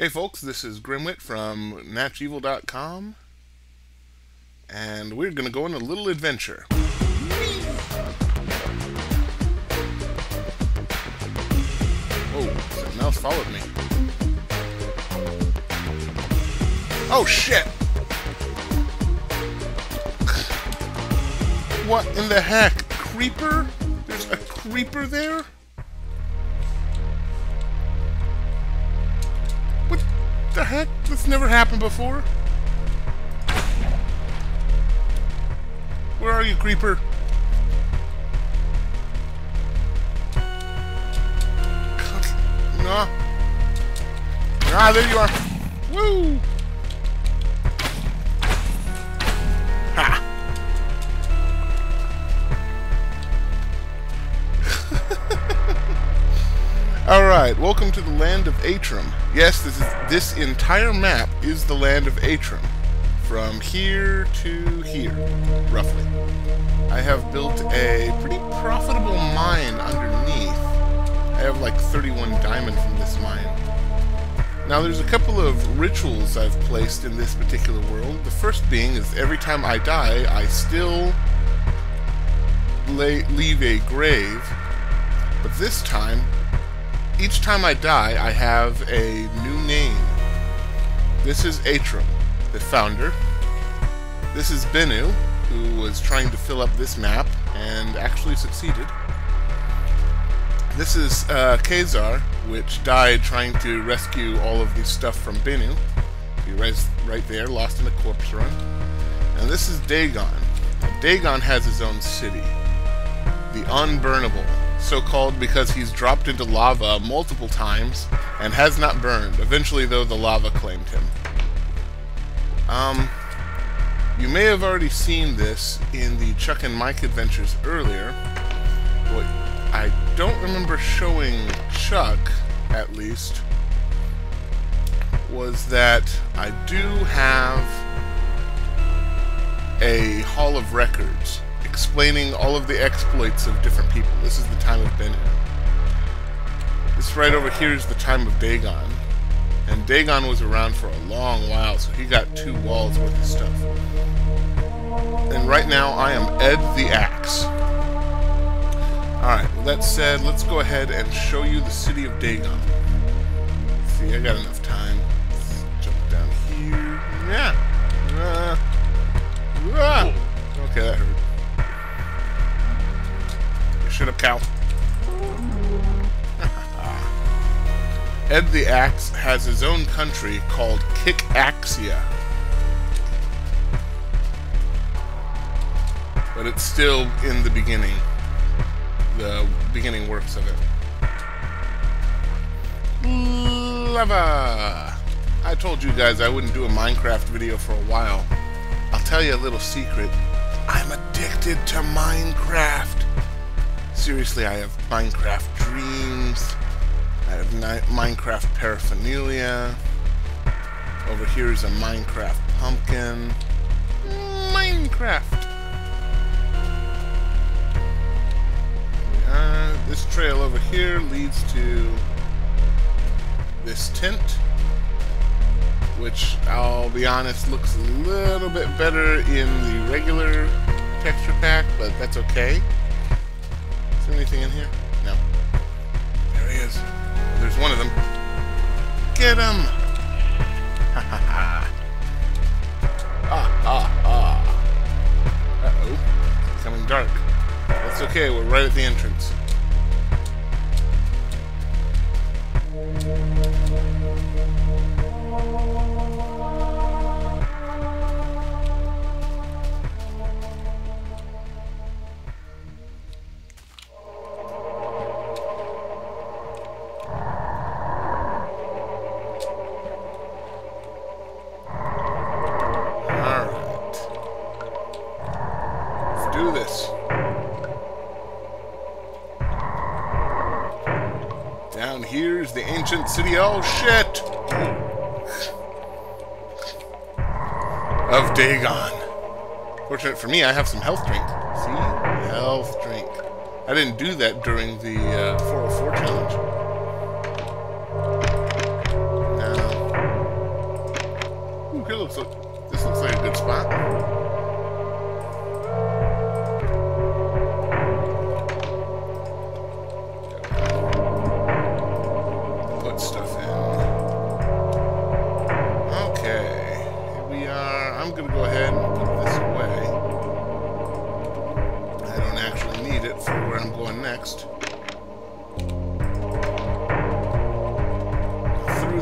Hey folks, this is Grimwit from NatchEvil.com, and we're going to go on a little adventure. Oh, something followed me. Oh shit! What in the heck? Creeper? There's a creeper there? The heck? This never happened before. Where are you, creeper? No. Ah, there you are. Woo! Alright, welcome to the land of Atrum. Yes, this is this entire map is the land of Atrum. From here to here, roughly. I have built a pretty profitable mine underneath. I have like 31 diamond from this mine. Now there's a couple of rituals I've placed in this particular world. The first being is every time I die, I still lay, leave a grave. But this time, each time I die, I have a new name. This is Atrum, the founder. This is Benu, who was trying to fill up this map and actually succeeded. This is uh, Kazar, which died trying to rescue all of the stuff from Benu. He was right there, lost in a corpse run. And this is Dagon. Now, Dagon has his own city, the Unburnable, so called because he's dropped into lava multiple times and has not burned. Eventually, though, the lava claimed him. Um, you may have already seen this in the Chuck and Mike adventures earlier. What I don't remember showing Chuck, at least, was that I do have a Hall of Records explaining all of the exploits of different people. This is the time of Benu. This right over here is the time of Dagon. And Dagon was around for a long while, so he got two walls worth of stuff. And right now I am Ed the Axe. Alright, well that said, let's go ahead and show you the city of Dagon. Let's see, I got enough time. Cow. Ed the Axe has his own country called Kickaxia. But it's still in the beginning. The beginning works of it. Lava! I told you guys I wouldn't do a Minecraft video for a while. I'll tell you a little secret. I'm addicted to Minecraft. Seriously, I have Minecraft dreams. I have Minecraft paraphernalia. Over here is a Minecraft pumpkin. Minecraft! Uh, this trail over here leads to this tent, which I'll be honest looks a little bit better in the regular texture pack, but that's okay. There anything in here? No. There he is. There's one of them. Get him! Ha ha ha. Ah, ah, ah. Uh-oh. It's becoming dark. That's okay, we're right at the entrance. Oh shit! Of Dagon. Fortunate for me, I have some health drink. See? Health drink. I didn't do that during the uh, 404 challenge. No. Looks like, this looks like a good spot.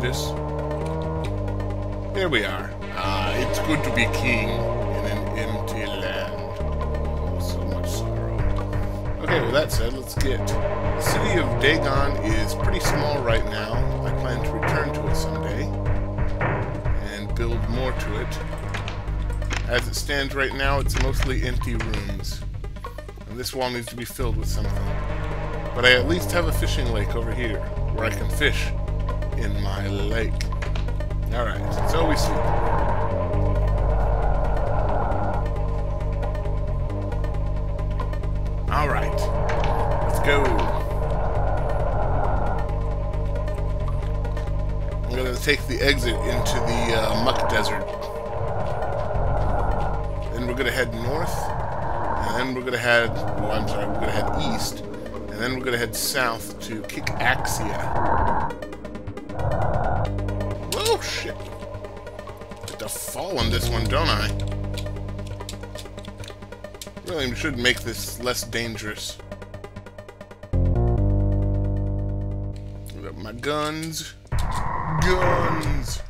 Mean, Cetus. Here we are. Ah, it's good to be king in an empty land. Oh, so much sorrow. Okay, with that said, let's get... The city of Dagon is pretty small right now. I plan to return to it someday. And build more to it. As it stands right now, it's mostly empty rooms. And this wall needs to be filled with something. But I at least have a fishing lake over here, where I can fish in my lake. Alright, so we see. Alright, let's go. I'm to take the exit into the uh, muck desert. Then we're to head north, and then we're to head, oh, I'm sorry, we're to head east, and then we're to head south to Kikaxia. Oh, shit. Get to fall on this one, don't I? Really should make this less dangerous. My guns. Guns!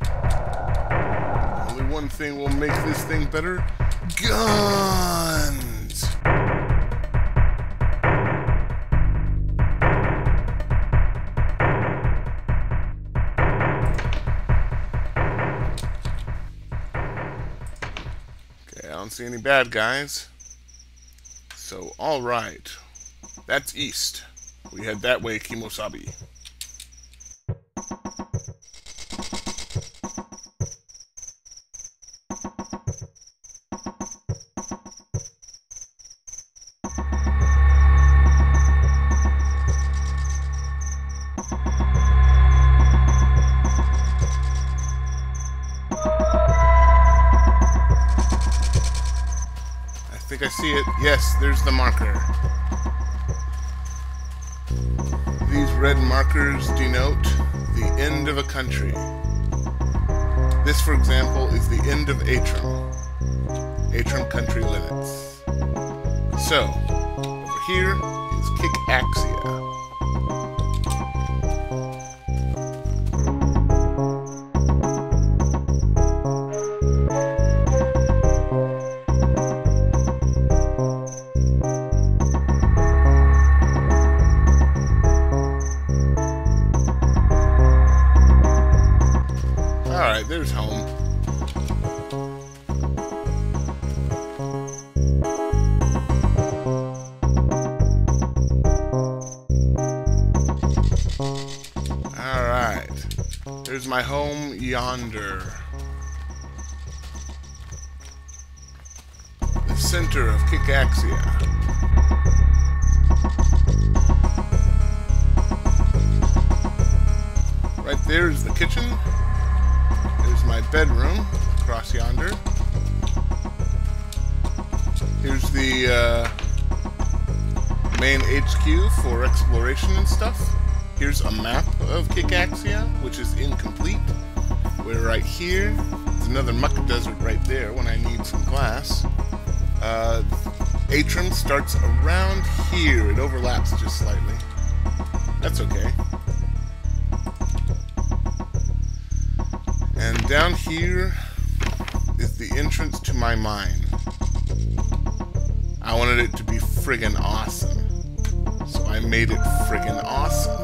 Only one thing will make this thing better. Guns! See any bad guys. So, alright. That's east. We head that way, Kimosabi. See it. Yes, there's the marker. These red markers denote the end of a country. This, for example, is the end of Atrum. Atrum country limits. So, over here is Kikaxia. My home yonder. The center of Kikaxia. Right there is the kitchen. There's my bedroom across yonder. Here's the uh, main HQ for exploration and stuff. Here's a map of Kikaxia, which is incomplete. We're right here. There's another muck desert right there when I need some glass. Uh, starts around here. It overlaps just slightly. That's okay. And down here is the entrance to my mine. I wanted it to be friggin' awesome. So I made it friggin' awesome.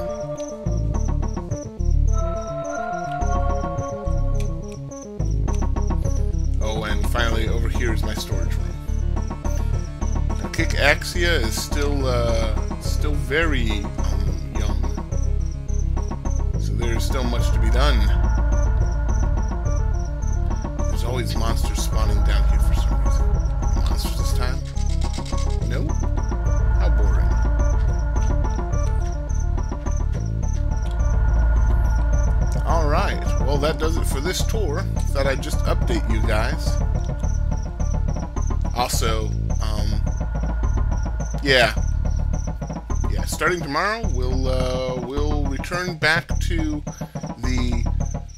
Axia is still uh, still very um, young, so there's still much to be done. There's always monsters spawning down here for some reason. Monsters this time? No? How boring. Alright, well that does it for this tour. Thought I'd just update you guys. Also, um, yeah, yeah. Starting tomorrow, we'll uh, we'll return back to the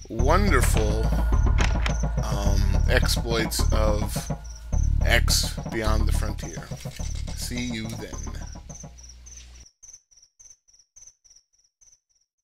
wonderful um, exploits of X Beyond the Frontier. See you then.